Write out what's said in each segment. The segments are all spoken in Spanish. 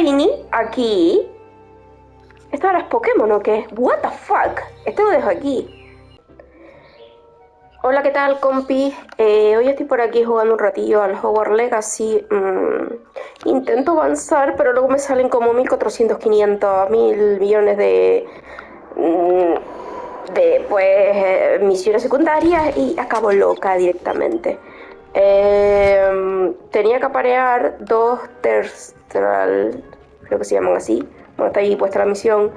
Shiny aquí. ¿Esto ahora es Pokémon o qué? What the fuck? Esto lo dejo aquí. Hola, ¿qué tal, compi? Eh, hoy estoy por aquí jugando un ratillo al Hogwarts Legacy. Mm, intento avanzar, pero luego me salen como 1400, 500, mil millones de. Mm, de, pues, misiones secundarias y acabo loca directamente. Eh, tenía que aparear dos terstral, creo que se llaman así bueno, está ahí puesta la misión,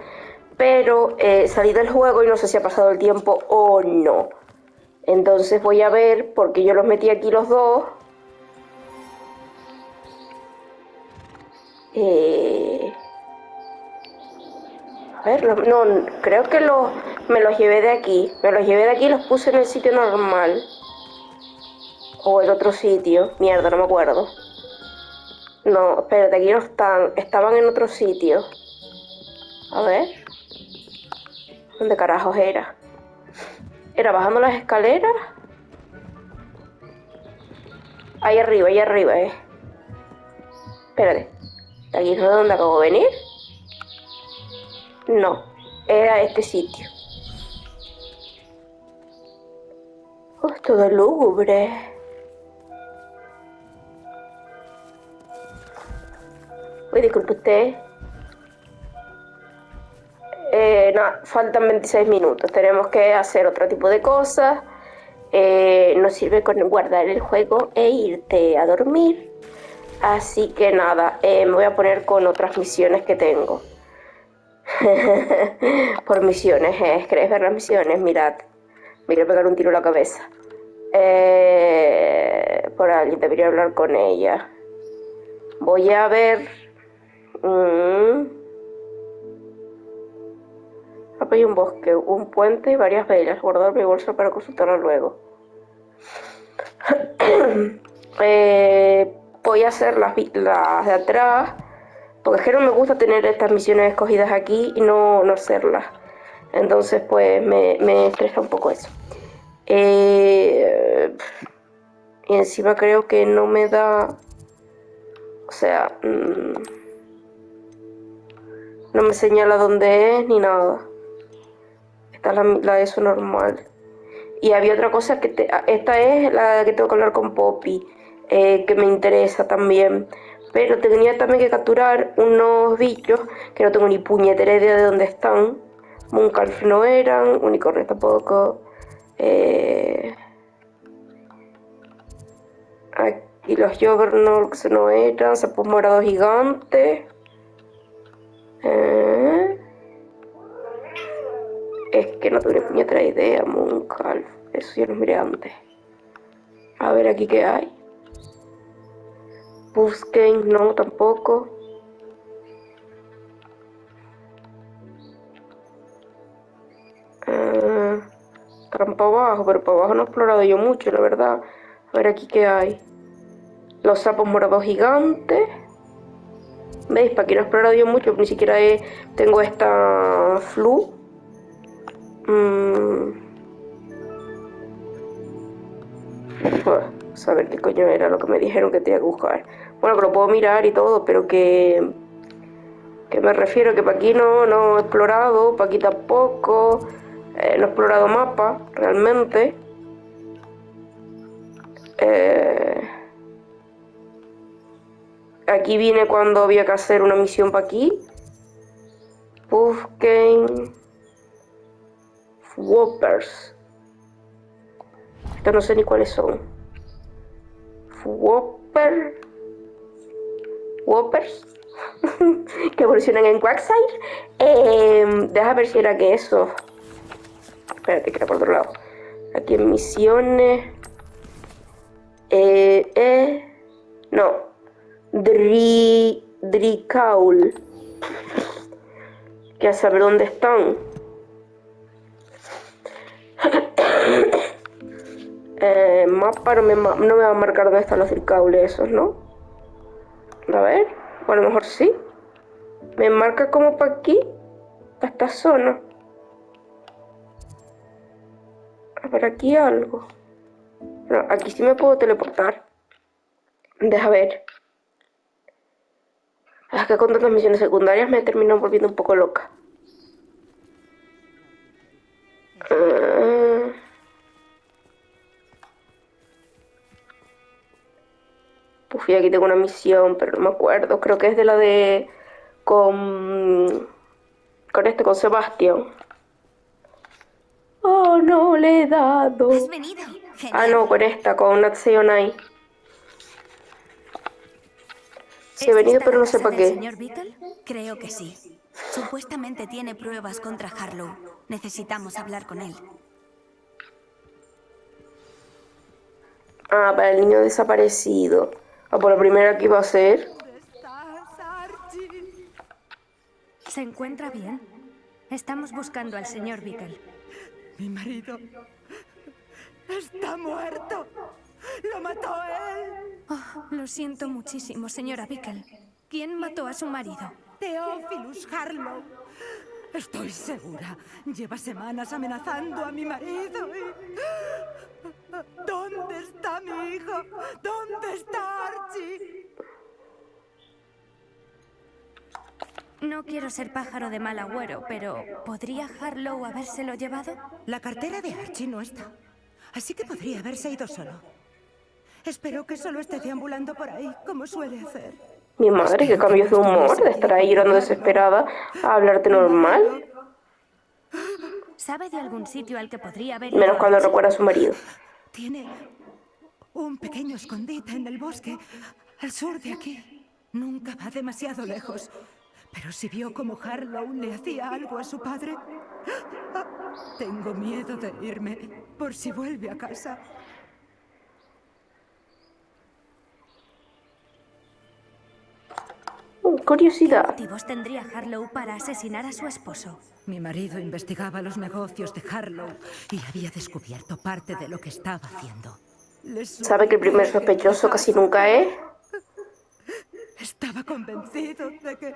pero eh, salí del juego y no sé si ha pasado el tiempo o no. Entonces voy a ver, porque yo los metí aquí los dos. Eh, a ver, no, creo que los, me los llevé de aquí. Me los llevé de aquí y los puse en el sitio normal. O en otro sitio. Mierda, no me acuerdo. No, espérate, aquí no están. Estaban en otro sitio. A ver. ¿Dónde carajos era? ¿Era bajando las escaleras? Ahí arriba, ahí arriba, eh. Espérate. ¿Aquí es donde acabo de venir? No. Era este sitio. Oh, es todo lúgubre. Uy, disculpe usted. Eh, no, faltan 26 minutos, tenemos que hacer otro tipo de cosas. Eh, nos sirve con guardar el juego e irte a dormir. Así que nada, eh, me voy a poner con otras misiones que tengo. Por misiones, ¿eh? ¿Queréis ver las misiones? Mirad, me quiero pegar un tiro a la cabeza. por alguien debería hablar con ella. Voy a ver... Mm, hay un bosque, un puente y varias velas. Guardar mi bolsa para consultarlo luego. Eh, voy a hacer las, de atrás. Porque es que no me gusta tener estas misiones escogidas aquí y no, no hacerlas. Entonces, pues me, me estresa un poco eso. Eh, y encima creo que no me da. O sea. Mm, no me señala dónde es ni nada la, la eso normal. Y había otra cosa que esta es la que tengo que hablar con Poppy, eh, que me interesa también. Pero tenía también que capturar unos bichos que no tengo ni puñetera idea de dónde están. Mooncalf no eran, unicornio tampoco. Eh, aquí los Juggernaut no eran, sapos morados gigantes. Eh, es que no tuve puñetera idea, Mooncalf. Eso ya lo miré antes. A ver aquí qué hay. Busquen, no, tampoco. Uh, trampa abajo, pero para abajo no he explorado yo mucho, la verdad. A ver aquí qué hay. Los sapos morados gigantes. ¿Veis? Para aquí no he explorado yo mucho, ni siquiera tengo esta flu. Mm. saber qué coño era lo que me dijeron que tenía que buscar. Bueno, que lo puedo mirar y todo, pero que. que me refiero que para aquí no, no he explorado, para aquí tampoco. Eh, no he explorado mapa, realmente. Eh, aquí viene cuando había que hacer una misión para aquí. Busquen. Whoppers. Estos no sé ni cuáles son. Whopper. Whoppers. que evolucionan en Quackside. Eh, deja ver si era que eso. Espérate, que era por otro lado. Aquí en misiones. Eh, eh, no. Dri, Dricaul. Que a saber dónde están. eh, mapa no me, no va a marcar dónde están los circaules esos, ¿no? A ver, a lo mejor sí. Me marca como para aquí, para esta zona. A ver, aquí algo. Aquí sí me puedo teleportar. Deja ver. Que con tantas misiones secundarias me terminado volviendo un poco loca. Ah. Pues aquí tengo una misión, pero no me acuerdo. Creo que es de la de... Con... Con este, con Sebastián. Oh, no, le he dado. Ah, no, con esta, con Natseonai. Sí, he ¿Es venido, pero no sé casa para del qué. señor Beetle? Creo que sí. Supuestamente tiene pruebas contra Harlow. Necesitamos hablar con él. Ah, para el niño desaparecido. Ah, por la primera que iba a ser. ¿Se encuentra bien? Estamos buscando al señor Bickel. Mi marido está muerto. Lo mató él. Oh, lo siento muchísimo, señora Bickel. ¿Quién mató a su marido? Theophilus Harlow. Estoy segura. Lleva semanas amenazando a mi marido y... ¿Dónde está mi hijo? ¿Dónde está Archie? No quiero ser pájaro de mal agüero, pero ¿podría Harlow habérselo llevado? La cartera de Archie no está. Así que podría haberse ido solo. Espero que solo esté deambulando por ahí, como suele hacer. Mi madre, que cambios de humor, de estar ahí llorando desesperada a hablarte normal. ¿Sabe de algún sitio al que podría haber Menos cuando recuerda a su marido. Tiene un pequeño escondite en el bosque, al sur de aquí. Nunca va demasiado lejos. Pero si vio cómo Harlow le hacía algo a su padre, tengo miedo de irme por si vuelve a casa. Mm, ¿Qué Curiosidad. motivos tendría Harlow para asesinar a su esposo? Mi marido investigaba los negocios de Harlow y había descubierto parte de lo que estaba haciendo. ¿Sabe que el primer sospechoso casi nunca es? Estaba convencido de que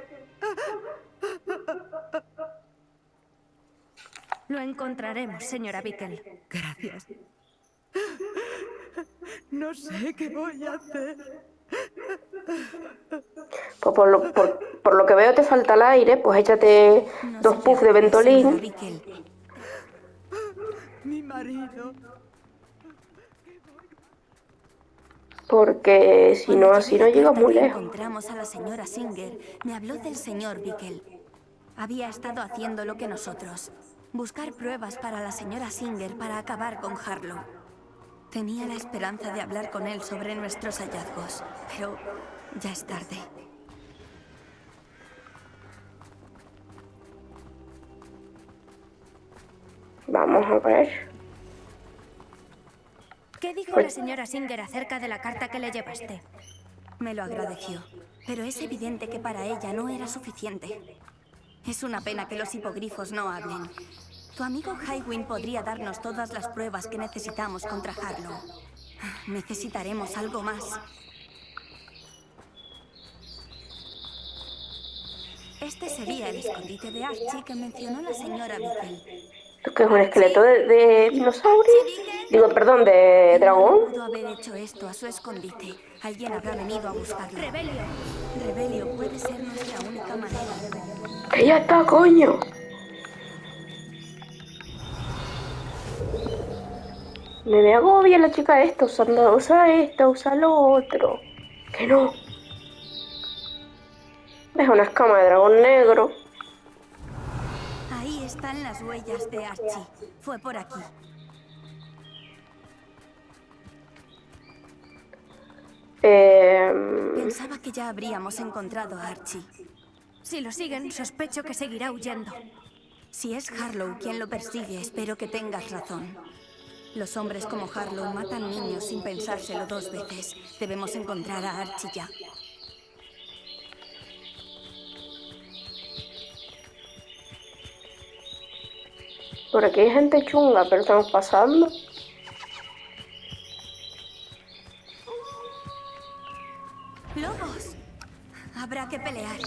Lo encontraremos, señora Bickel. Gracias. No sé qué voy a hacer. Pues por lo, por, por lo que veo te falta el aire, pues échate No dos puffs de ventolín. Mi marido. Porque si no, así no a llegas casa muy lejos. encontramos a la señora Singer, me habló del señor Bickel. Había estado haciendo lo que nosotros. Buscar pruebas para la señora Singer para acabar con Harlow. Tenía la esperanza de hablar con él sobre nuestros hallazgos, pero ya es tarde. Vamos a ver. ¿Qué dijo Pues- la señora Singer acerca de la carta que le llevaste? Me lo agradeció, pero es evidente que para ella no era suficiente. Es una pena que los hipogrifos no hablen. Tu amigo Highwind podría darnos todas las pruebas que necesitamos contra Harlow. Necesitaremos algo más. Este sería el escondite de Archie que mencionó la señora Bickel. ¿Esto qué es un esqueleto de, de dinosaurio? Digo, perdón, de dragón. Pudo haber hecho esto a su escondite. Alguien habrá venido a buscarlo. Rebelio. Rebelio puede ser nuestra única manera. Que ya está, coño. Me me agobia la chica esta usando, usa esta, usa lo otro. Que no. Ves una escama de dragón negro. Ahí están las huellas de Archie. Fue por aquí. Eh, Pensaba que ya habríamos encontrado a Archie. Si lo siguen, sospecho que seguirá huyendo. Si es Harlow quien lo persigue, espero que tengas razón. Los hombres como Harlow matan niños sin pensárselo dos veces. Debemos encontrar a Archie ya. Por aquí hay gente chunga, pero estamos pasando. ¡Lobos! Habrá que pelear.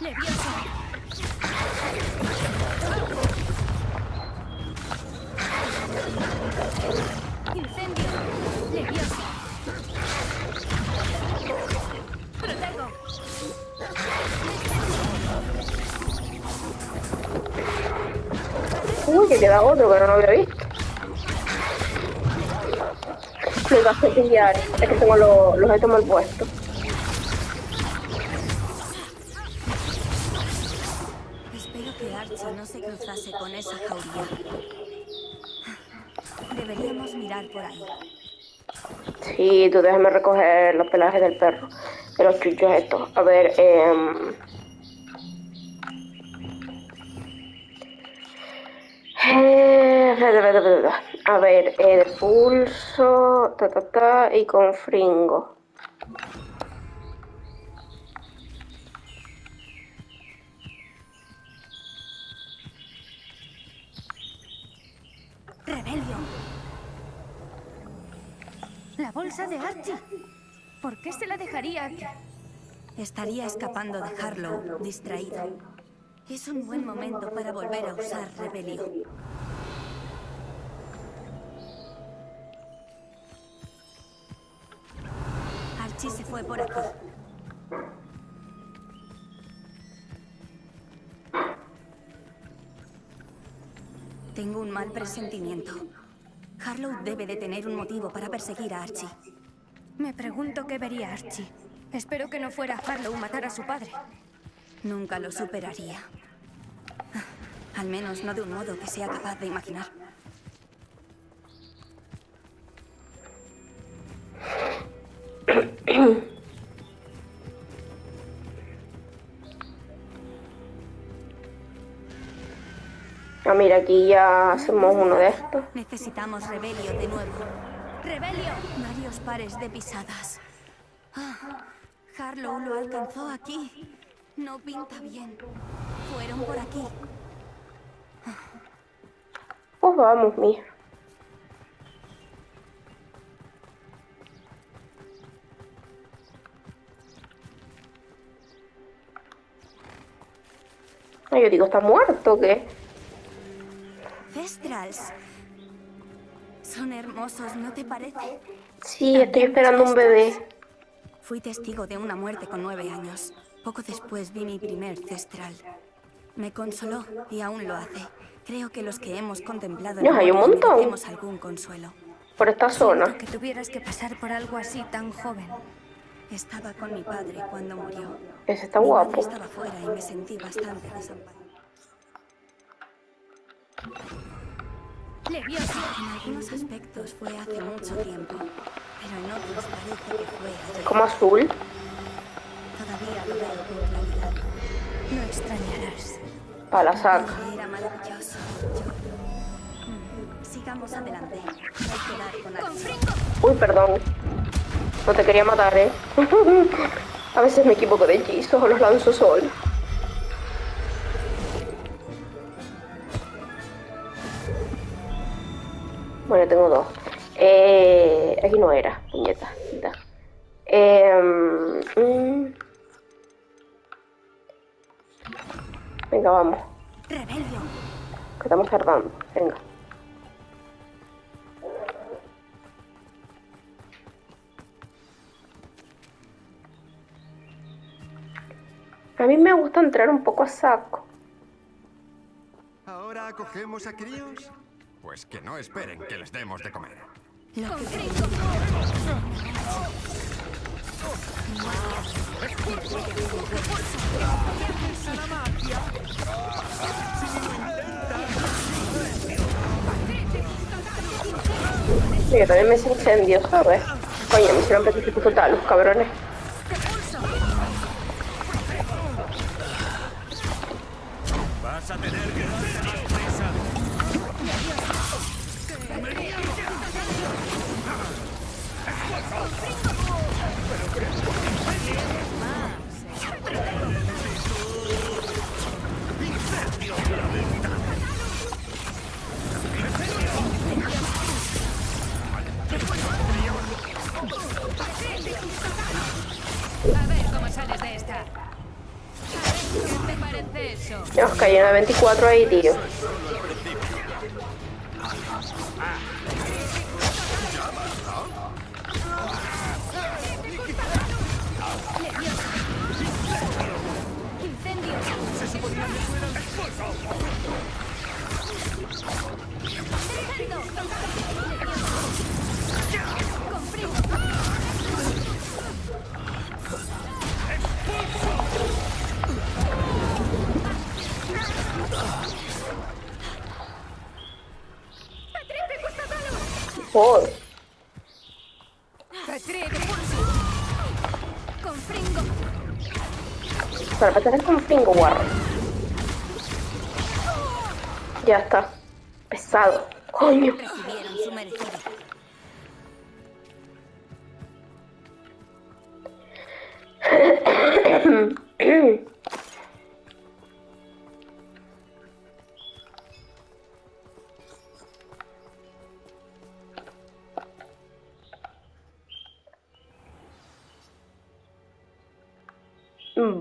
Leviosa. Uy, que queda otro que no lo había visto. Me va a cepillar. Es que tengo los, los estos mal puestos. Espero que Archie no se cruzase con esa jauría. Deberíamos mirar por ahí. Sí, tú déjame recoger los pelajes del perro. De los chuchos estos. A ver, eh... A ver, el pulso, ta ta ta, y con fringo. ¡Rebelión! La bolsa de Archie. ¿Por qué se la dejaría aquí? Estaría escapando de Harlow, distraído. Es un buen momento para volver a usar rebelión. Archie se fue por aquí. Tengo un mal presentimiento. Harlow debe de tener un motivo para perseguir a Archie. Me pregunto qué vería Archie. Espero que no fuera Harlow matar a su padre. Nunca lo superaría. Al menos no de un modo que sea capaz de imaginar. Ah, mira, aquí ya hacemos uno de estos. Necesitamos Rebelio de nuevo. ¡Rebelio! Varios pares de pisadas. Ah, Harlow lo alcanzó aquí. No pinta bien. Fueron por aquí. Pues vamos, mija. Ay, yo digo, ¿está muerto o qué? Cestrals. Son hermosos, ¿no te parece? Sí, estoy esperando un bebé. Fui testigo de una muerte con nueve años. Poco después vi mi primer cestral. Me consoló y aún lo hace. Creo que los que hemos contemplado Ya, hay un montón. algún consuelo. Por esta zona. Que tuvieras que pasar por algo así tan joven. Estaba con mi padre cuando murió. Ese está Mi guapo. estaba fuera y me sentí bastante desamparada. En algunos aspectos fue hace mucho tiempo, pero en otros parece que fue ayer. Como azul. Todavía lo veo con claridad. No extrañarás. Para la saca. Padre Era maravilloso. Yo- Mm, Sigamos adelante. Hay que dar con. Uy, perdón. No te quería matar, ¿eh? A veces me equivoco de hechizos o los lanzo sola. Bueno, tengo dos. Eh, aquí no era, puñeta. Da. Mm. Venga, vamos. Que estamos tardando. Venga. A mí me gusta entrar un poco a saco. ¿Ahora acogemos a críos? Pues que no esperen que les demos de comer. Lo que que también me hice incendio, ¿sabes? Coño, me hicieron petrificio total, los cabrones. A tener. A ver cómo sales de esta. Nos cayó una 24 ahí, tío. Fringo. Para pasar con Fringo Guarro. Ya está. Pesado. Coño.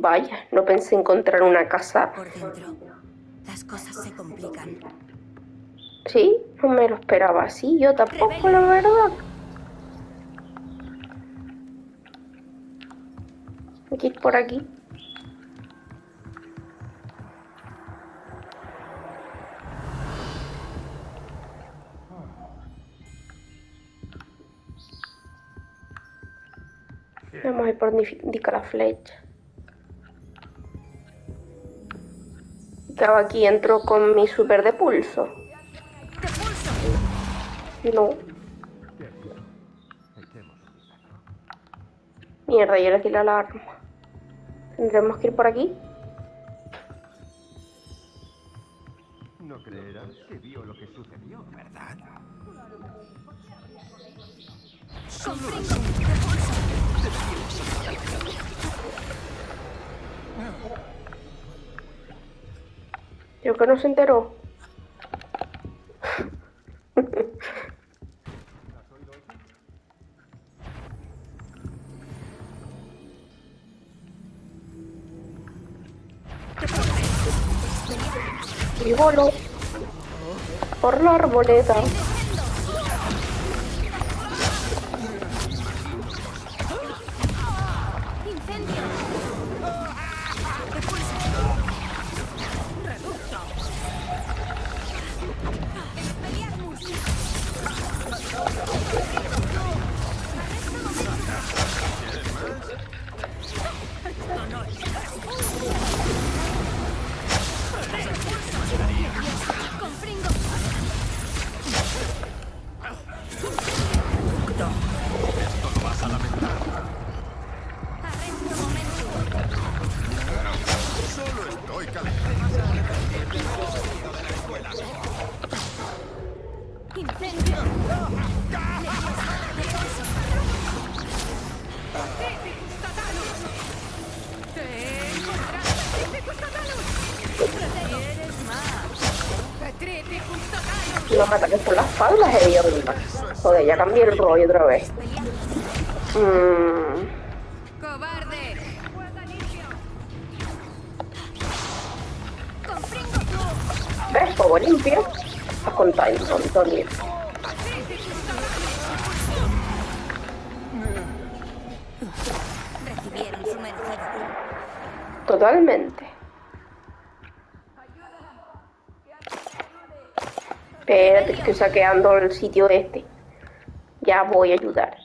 Vaya, no pensé encontrar una casa. Por dentro, las cosas se complican. Sí, no me lo esperaba así. Yo tampoco, la verdad. Hay que ir por aquí. Vamos a ir por donde indica la flecha. ¿Qué hago aquí? Entro con mi super de pulso. No. Mierda, ya le di la alarma. Tendremos que ir por aquí. No creerás que vio lo que sucedió, ¿verdad? Con Creo que no se enteró. Y voló por la arboleda. Totalus. Los ataques por la espalda es hedionda. Joder, ya cambié el rollo otra vez. Mm, Cobarde. ¿Ves? Fuego limpio. Has contado, Antonio. Recibieron su merecido. Totalmente. Espérate, estoy saqueando el sitio este. Ya voy a ayudar.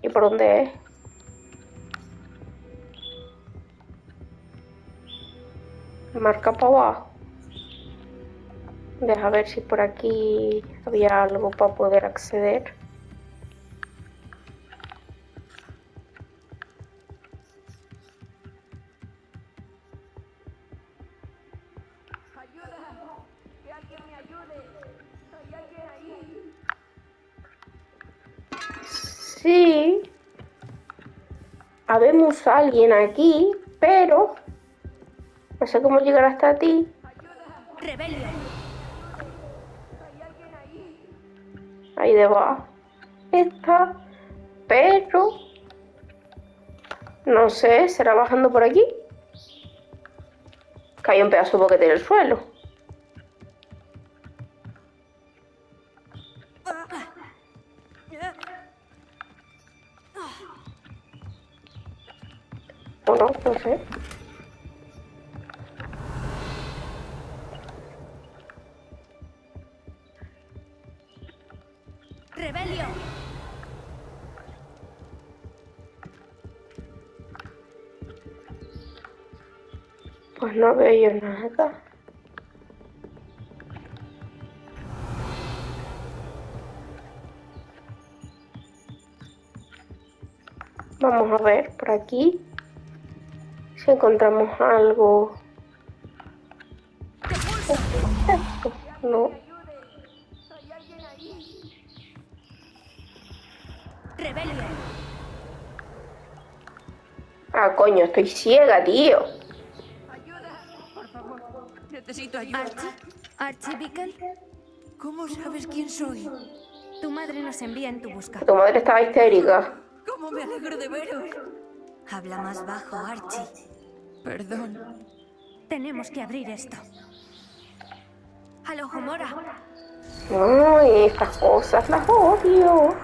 ¿Y por dónde es? Marca para abajo. Deja ver si por aquí había algo para poder acceder. Sí. Habemos alguien aquí, pero no sé cómo llegar hasta ti. Rebelión. Ahí debajo está, pero no sé, será bajando por aquí. Cae un pedazo de boquete en el suelo. No veo nada. Vamos a ver por aquí si encontramos algo. No. Ah, coño, estoy ciega, tío. Necesito ayuda. Archie. Archie Bickel. ¿Cómo sabes quién soy? Tu madre nos envía en tu busca. Tu madre estaba histérica. ¿Cómo me alegro de veros? Habla más bajo, Archie. Perdón. Tenemos que abrir esto. ¡Al ojo mora! Ay, estas cosas las odio.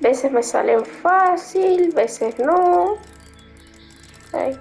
Veces me salen fácil, veces no. Ay.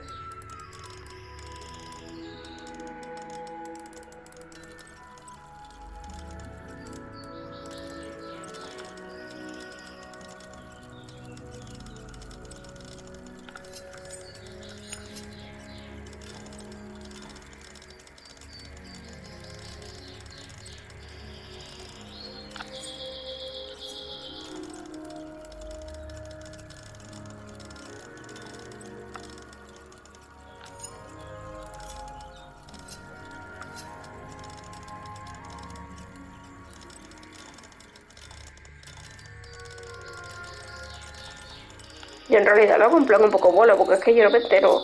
Realidad lo hago en plan un poco bola, porque es que yo no me entero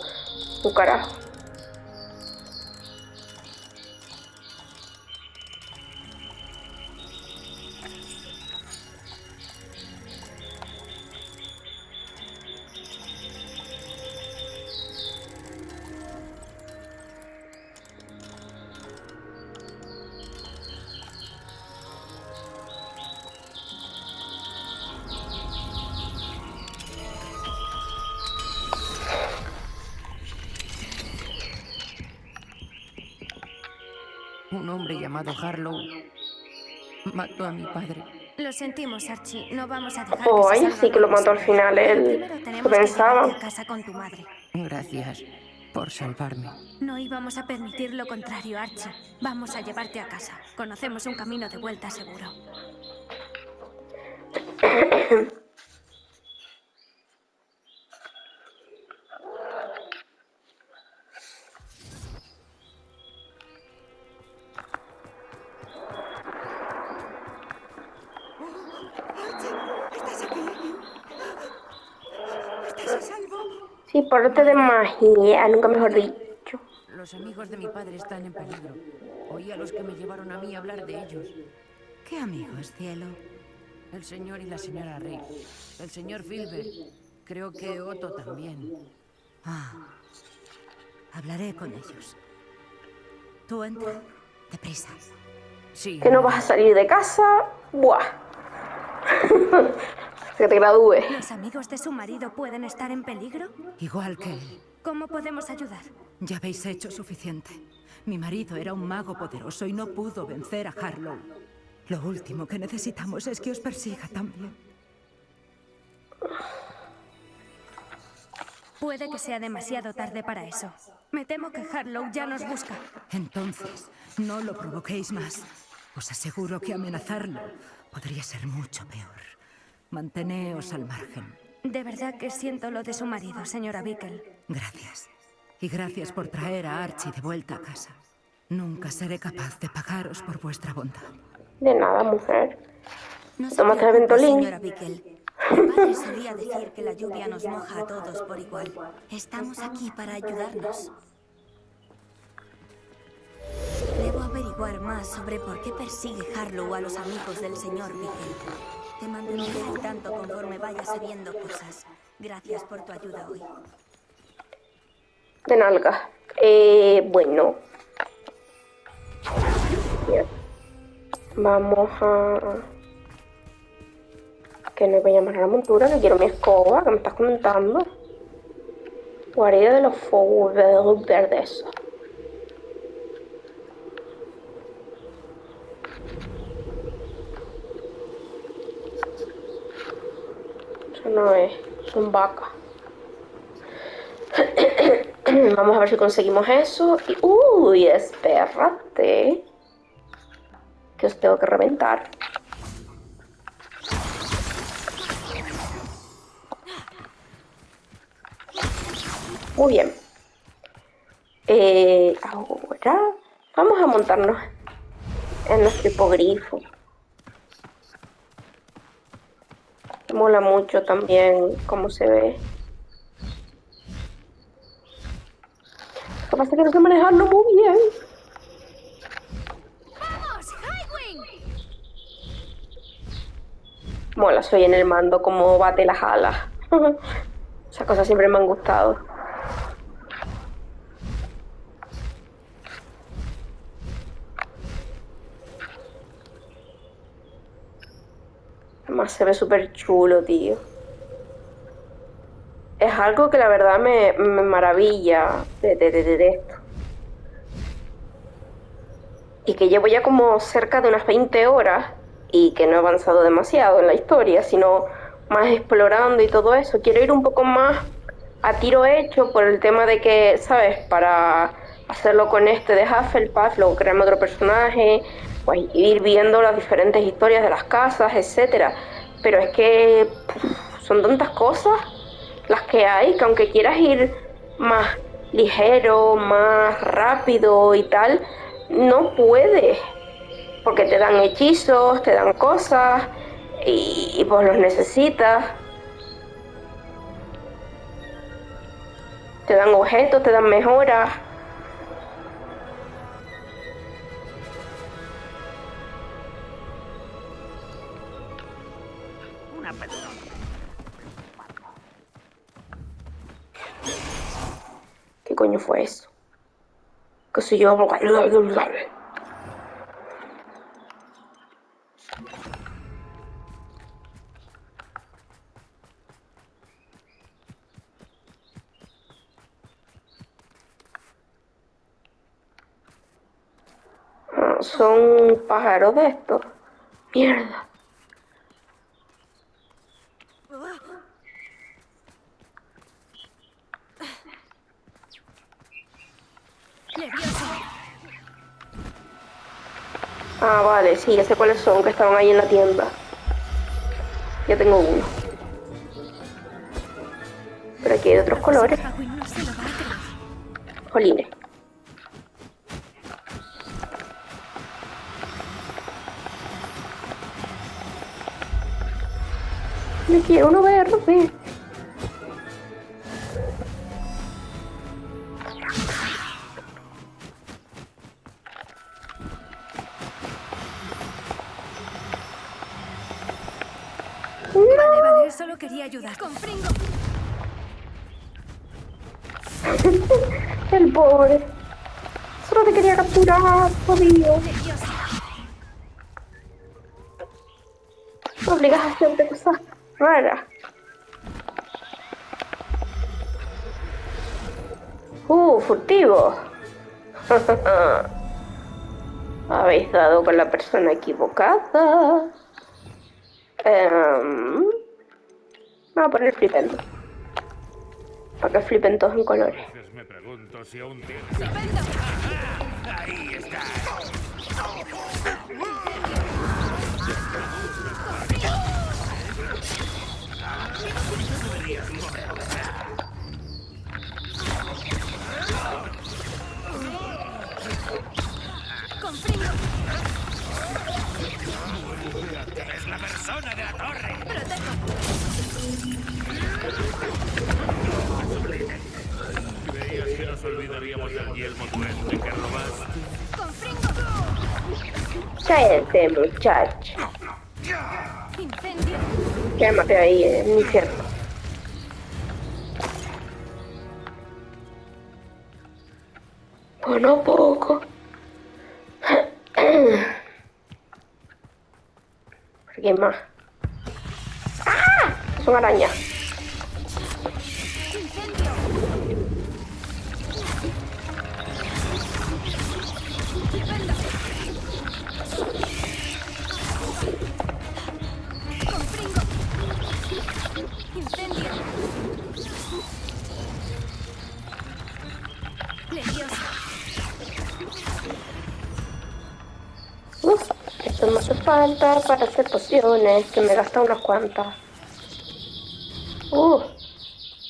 un carajo. Hombre llamado Harlow mató a mi padre. Lo sentimos, Archie. No vamos a dejar Oh, salga sí que lo mató al final él. primero Lo tenemos que pensaba. casa con tu madre. Gracias por salvarme. No íbamos a permitir lo contrario, Archie. Vamos a llevarte a casa. Conocemos un camino de vuelta seguro. por arte de magia, nunca mejor dicho. Los amigos de mi padre están en peligro. Oí a los que me llevaron a mí hablar de ellos. ¿Qué amigos, cielo? El señor y la señora Reid. El señor Filbert. Creo que Otto también. Ah, hablaré con ellos. Tú entra, deprisa. Sí. Que no vas a salir de casa. Buah. que te gradúes. ¿Los amigos de su marido pueden estar en peligro? Igual que él. ¿Cómo podemos ayudar? Ya habéis hecho suficiente. Mi marido era un mago poderoso y no pudo vencer a Harlow. Lo último que necesitamos es que os persiga también. Puede que sea demasiado tarde para eso. Me temo que Harlow ya nos busca. Entonces, no lo provoquéis más. Os aseguro que amenazarlo podría ser mucho peor. Manteneos al margen. De verdad que siento lo de su marido, señora Bickel. Gracias. Y gracias por traer a Archie de vuelta a casa. Nunca seré capaz de pagaros por vuestra bondad. De nada, mujer. No Tómate el ventolín. señora Bickel. Mi padre solía decir que la lluvia nos moja a todos por igual. Estamos aquí para ayudarnos. Debo averiguar más sobre por qué persigue Harlow a los amigos del señor Bickel. Te mantendré al tanto conforme vaya sabiendo cosas. Gracias por tu ayuda hoy. De nalga. Eh, bueno. Bien. Vamos a... Que no voy a llamar a la montura, que quiero mi escoba, que me estás comentando. Guarida de los fuegos verdes. Eso no es, son vacas. Vamos a ver si conseguimos eso. Y, uy, espérate. Que os tengo que reventar. Muy bien. Eh, ahora vamos a montarnos en nuestro hipogrifo. Mola mucho también cómo se ve. Lo que pasa es que no sé manejarlo muy bien. Mola, soy en el mando como bate las alas. Esas cosas siempre me han gustado. Se ve súper chulo, tío. Es algo que la verdad me, me maravilla de, de, de- de esto. Y que llevo ya como cerca de unas 20 horas y que no he avanzado demasiado en la historia, sino más explorando y todo eso. Quiero ir un poco más a tiro hecho por el tema de que, ¿sabes? Para hacerlo con este de Hufflepuff, luego crearme otro personaje, pues ir viendo las diferentes historias de las casas, etcétera. Pero es que son tantas cosas las que hay que aunque quieras ir más ligero, más rápido y tal, no puedes. Porque te dan hechizos, te dan cosas y, y pues los necesitas. Te dan objetos, te dan mejoras. Coño fue eso? ¿Qué sé yo? Ah, Son pájaros de estos. Mierda. Ah, vale, sí, ya sé cuáles son, que estaban ahí en la tienda. Ya tengo uno. Pero aquí hay de otros colores. Jolines. Me quiero uno verde. Capturar, jodido. Me obligas a hacerte cosas raras. Uh, furtivo. Habéis dado con la persona equivocada. Em, voy a poner flipendo. Para que flipen todos en colores. Me pregunto si aún tienes... Con Fringo. Es la persona de la torre. Cállate, muchacho. Quémate ahí en el infierno. Bueno, poco. ¿Qué más? ¡Ah! Son arañas. Incendio. Falta para hacer pociones, que me gasta unas cuantas. Uh,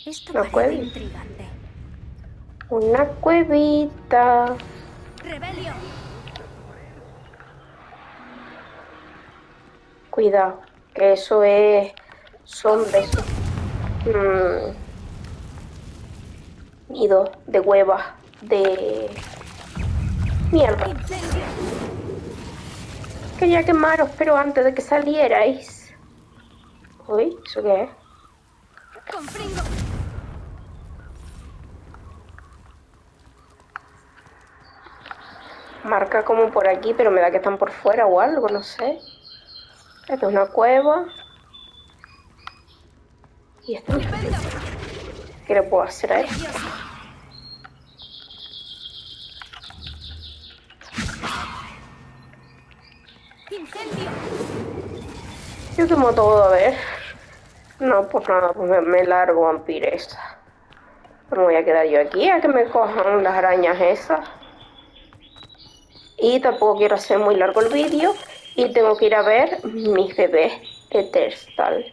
Esto parece puede. intrigante. una cuevita. ¡Rebelio! Cuidado, que eso es. Esos. mm, nidos de huevas. De. Mierda. ¡Incendio! Quería quemaros, pero antes de que salierais. Uy, ¿eso qué es? Marca como por aquí, pero me da que están por fuera o algo, no sé. Esta es una cueva. Y esto. ¿Qué le puedo hacer a esto? Yo quemo todo, a ver. No, pues nada, pues me, me largo, vampiresa. Me voy a quedar yo aquí a que me cojan las arañas esas. Y tampoco quiero hacer muy largo el vídeo. Y tengo que ir a ver mis bebés Eterstal.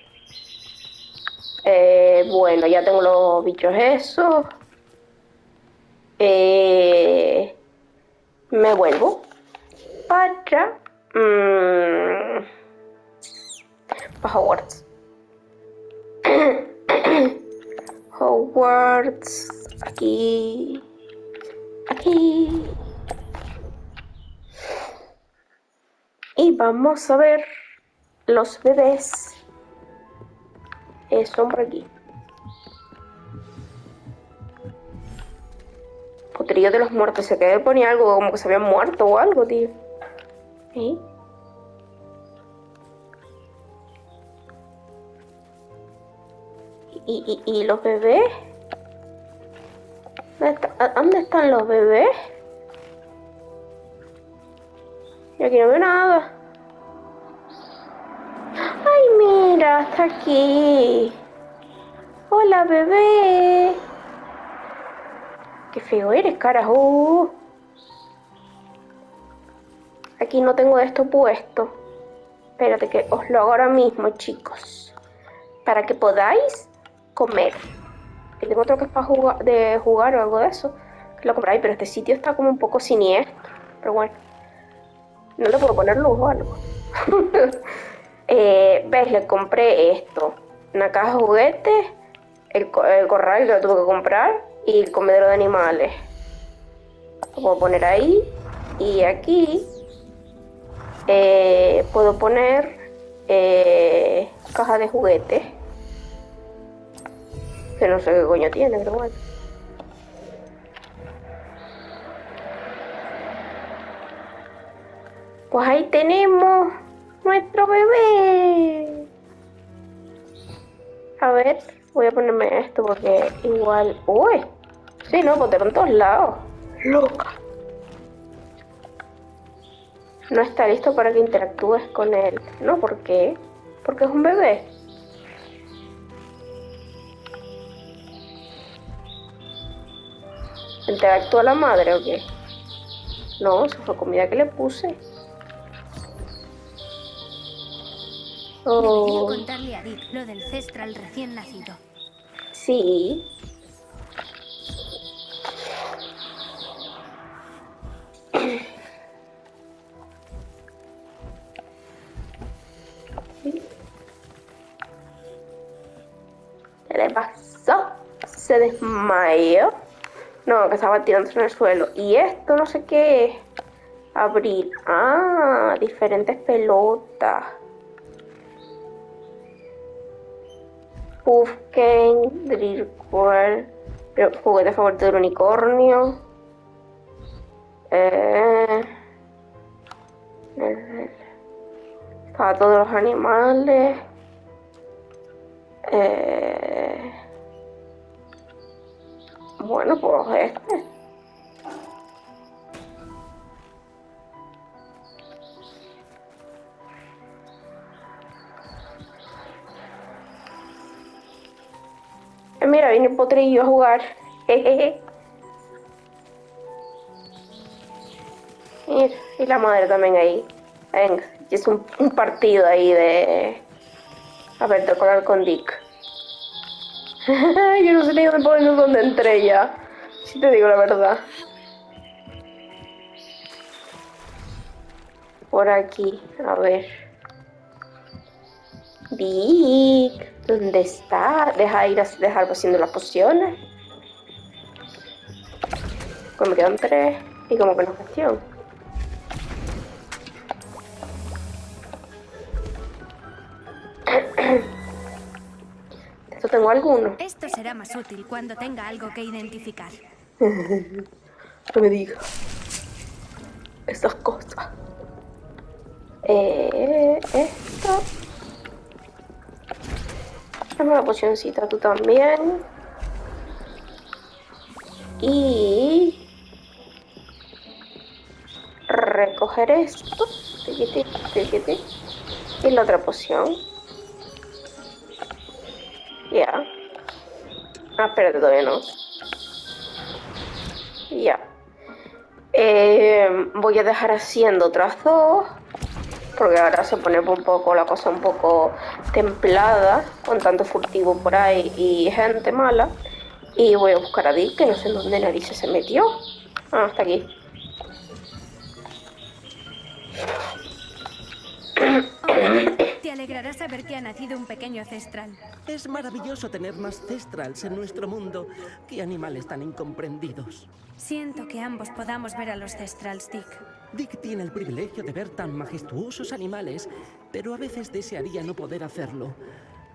Eh, bueno, ya tengo los bichos esos. Eh, me vuelvo para... mm, Hogwarts. Hogwarts. Aquí. Aquí. Y vamos a ver los bebés. Son por aquí. Potrillo de los muertos. Se quedó ponía algo como que se habían muerto o algo, tío. ¿Y, y, y los bebés? ¿Dónde, está- a- ¿Dónde están los bebés? Yo aquí no veo nada. ¡Ay, mira! Está aquí. Hola, bebé. Qué feo eres, carajo. Aquí no tengo esto puesto. Espérate que os lo hago ahora mismo, chicos. Para que podáis comer. Que tengo otro que es para jugar, de jugar o algo de eso. Que lo compráis, pero este sitio está como un poco siniestro. Pero bueno. No le puedo poner luz o algo. eh, ¿Ves? Le compré esto. Una caja de juguetes. El, co- el corral que lo tuve que comprar. Y el comedero de animales. Lo puedo poner ahí. Y aquí. Eh, puedo poner eh, caja de juguetes. Que no sé qué coño tiene, pero bueno. Pues ahí tenemos nuestro bebé. A ver, voy a ponerme esto porque igual... ¡Uy! Sí, no, pues en todos lados. Loca. No está listo para que interactúes con él. No, ¿por qué? Porque es un bebé. ¿Interactúa la madre o qué? No, eso fue comida que le puse. Oh, contarle a Dick lo del cestral recién nacido. sí. Se desmayó. No, que estaba tirándose en el suelo. Y esto no sé qué es. Abrir. Ah, diferentes pelotas. Puffken, Drillquirl, pero juguete favorito del unicornio. Eh, eh, para todos los animales. Eh, bueno, pues este. Mira, viene el potrillo a jugar. Jejeje. Mira, y la madre también ahí. Venga, es un, un partido ahí de... A ver, de colar con Dick. Yo no sé ni dónde poner dónde entré ya. Si te digo la verdad. Por aquí, a ver. Dick, ¿dónde está? Deja ir a dejar haciendo las pociones. Pues me quedan tres. Y como que no gestión. Tengo alguno? Esto será más útil cuando tenga algo que identificar. No me digas. Esas cosas. Eh, esto. Dame una pocioncita tú también. Y recoger esto. Tiquiti, tiquiti. Y la otra poción. Ah, espérate, todavía no. Ya. Eh, voy a dejar haciendo otras dos. Porque ahora se pone un poco la cosa un poco templada. Con tanto furtivo por ahí y gente mala. Y voy a buscar a Dick, que no sé en dónde narices se metió. Ah, está aquí. Alegrará saber que ha nacido un pequeño ancestral. Es maravilloso tener más cestrals en nuestro mundo. Qué animales tan incomprendidos. Siento que ambos podamos ver a los cestrals, Dick. Dick tiene el privilegio de ver tan majestuosos animales, pero a veces desearía no poder hacerlo.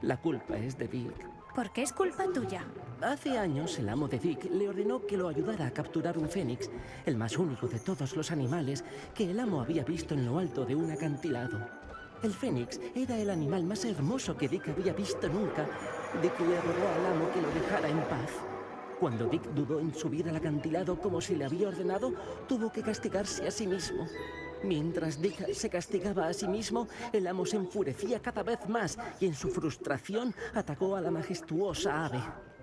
La culpa es de Dick. ¿Por qué es culpa tuya? Hace años el amo de Dick le ordenó que lo ayudara a capturar un fénix, el más único de todos los animales que el amo había visto en lo alto de un acantilado. El fénix era el animal más hermoso que Dick había visto nunca. Dick le rogó al amo que lo dejara en paz. Cuando Dick dudó en subir al acantilado como se le había ordenado, tuvo que castigarse a sí mismo. Mientras Dick se castigaba a sí mismo, el amo se enfurecía cada vez más y en su frustración atacó a la majestuosa ave.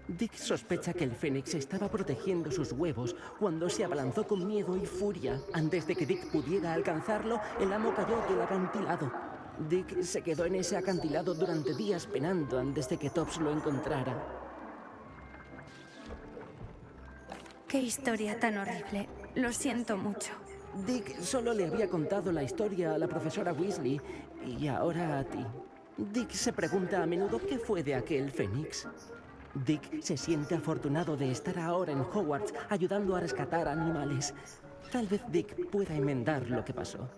Dick sospecha que el fénix estaba protegiendo sus huevos cuando se abalanzó con miedo y furia. Antes de que Dick pudiera alcanzarlo, el amo cayó del acantilado. Dick se quedó en ese acantilado durante días penando antes de que Tops lo encontrara. Qué historia tan horrible. Lo siento mucho. Dick solo le había contado la historia a la profesora Weasley y ahora a ti. Dick se pregunta a menudo qué fue de aquel fénix. Dick se siente afortunado de estar ahora en Hogwarts ayudando a rescatar animales. Tal vez Dick pueda enmendar lo que pasó.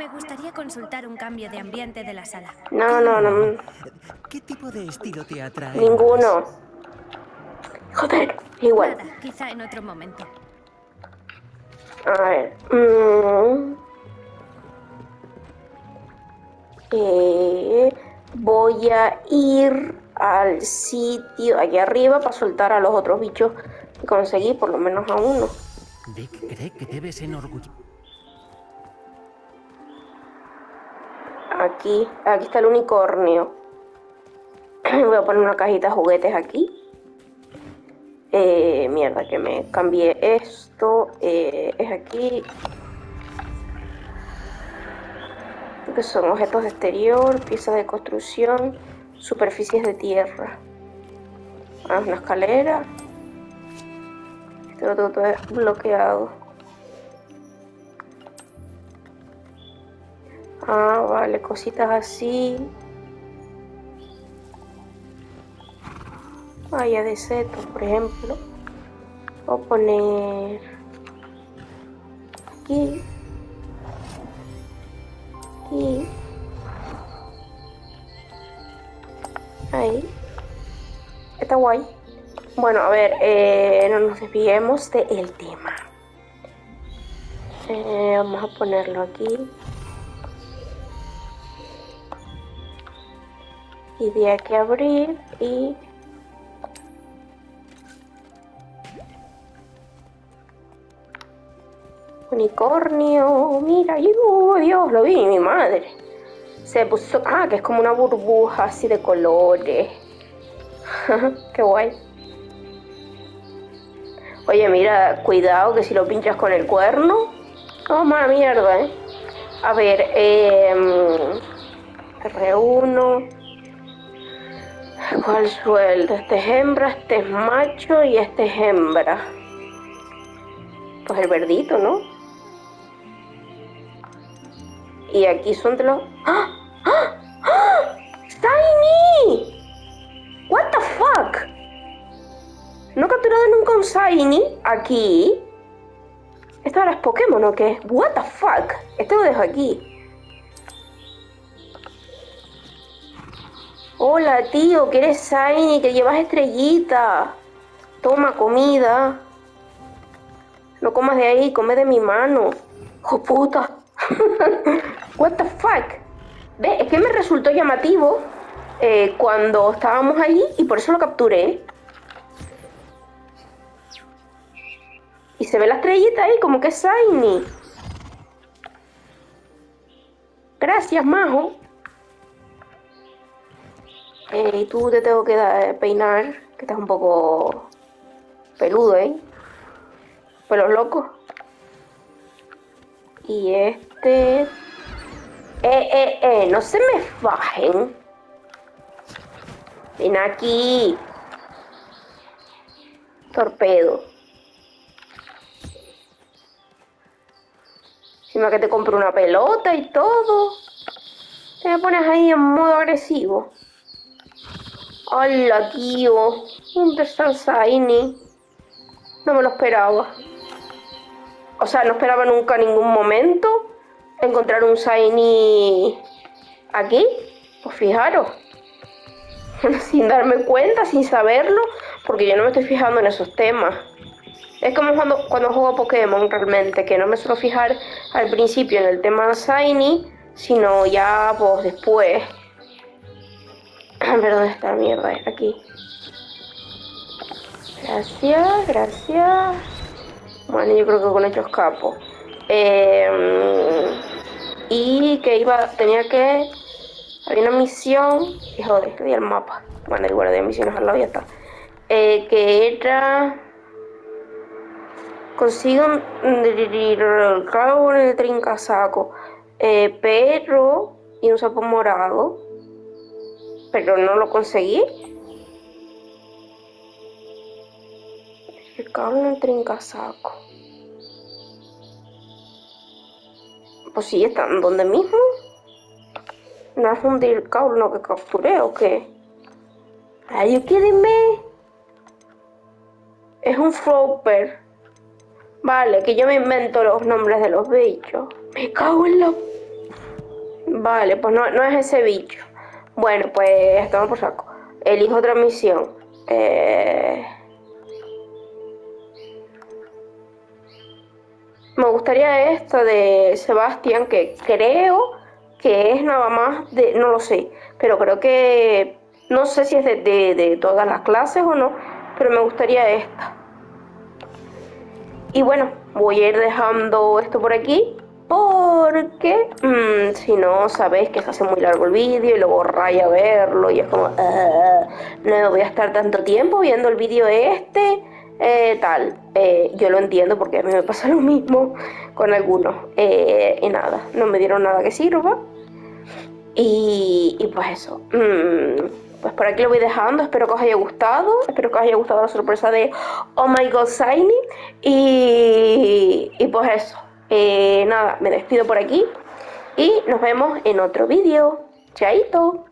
Me gustaría consultar un cambio de ambiente de la sala. No, no, no. ¿Qué tipo de estilo te atrae? Ninguno. Joder, igual. Nada, quizá en otro momento. A ver. mm. Eh, voy a ir al sitio allá arriba para soltar a los otros bichos que conseguí, por lo menos a uno. Dick cree que debes enorgullecer. Aquí, aquí está el unicornio. Voy a poner una cajita de juguetes aquí. Eh, mierda, que me cambié esto. eh, es aquí. Que son objetos de exterior, piezas de construcción, superficies de tierra. Ah, una escalera. Este otro todo bloqueado. Ah, vale, cositas así. Vaya de seto, por ejemplo. O poner aquí. Aquí. Ahí. Está guay. Bueno, a ver, eh, no nos desviemos del tema. Eh, vamos a ponerlo aquí. Y de aquí abrir y unicornio mira ¡oh, Dios lo vi mi madre se puso ah que es como una burbuja así de colores Qué guay. Oye, mira, cuidado que si lo pinchas con el cuerno. Oh, mala mierda, eh. A ver, eh, R1. ¿Cuál sueldo? Este es hembra, este es macho y este es hembra. Pues el verdito, ¿no? Y aquí son de los. ¡Ah! ¡Ah! ¡Ah! ¡Shiny! ¿What the fuck? ¿No he capturado nunca un Shiny aquí? ¿Esto ahora es Pokémon o qué? ¿What the fuck? Este lo dejo aquí. Hola, tío, que eres Shiny, que llevas estrellita. Toma comida. No comas de ahí, come de mi mano. ¡Oh, puta! What the fuck? Ve, es que me resultó llamativo eh, cuando estábamos allí y por eso lo capturé. Y se ve la estrellita ahí como que es shiny. Gracias, majo. Eh, y tú te tengo que dar, peinar, que estás un poco peludo, ¿eh? Pelos locos. Y este... Eh, eh, eh, no se me fajen. Ven aquí. Torpedo. Encima que te compro una pelota y todo. Te me pones ahí en modo agresivo. Hola, tío. ¿Dónde está el Shiny? No me lo esperaba. O sea, no esperaba nunca en ningún momento encontrar un Shiny aquí. Pues fijaros. sin darme cuenta, sin saberlo, porque yo no me estoy fijando en esos temas. Es como cuando, cuando juego Pokémon realmente, que no me suelo fijar al principio en el tema Shiny, sino ya pues después. A ver dónde está la mierda, aquí. Gracias, gracias. Bueno, yo creo que con hecho escapo. Eh, y que iba, tenía que había una misión, y joder, que el mapa. Bueno, el guardia de misiones al lado ya está. Eh, que era. Consigo un clavo en el trincasaco. Eh, perro y un sapo morado. Pero no lo conseguí. El cabo en el trincasaco. Pues sí, están donde mismo. ¿No es un no que capturé o qué? Are you kidding me? Es un flopper. Vale, que yo me invento los nombres de los bichos. Me cago en la... Vale, pues no, no es ese bicho. Bueno, pues estamos por saco. Elijo otra misión. Eh... Me gustaría esta de Sebastián, que creo que es nada más de, no lo sé, pero creo que, no sé si es de, todas las clases o no, pero me gustaría esta. Y bueno, voy a ir dejando esto por aquí porque mm, si no sabéis que se hace muy largo el vídeo y luego raya verlo y es como ah, no voy a estar tanto tiempo viendo el vídeo este eh, tal eh, yo lo entiendo porque a mí me pasa lo mismo con algunos eh, y nada no me dieron nada que sirva y, pues eso. Mm, pues por aquí lo voy dejando. Espero que os haya gustado. Espero que os haya gustado la sorpresa de Oh My God Shiny. Y, y pues eso. Eh, nada, me despido por aquí. Y nos vemos en otro vídeo. Chaito.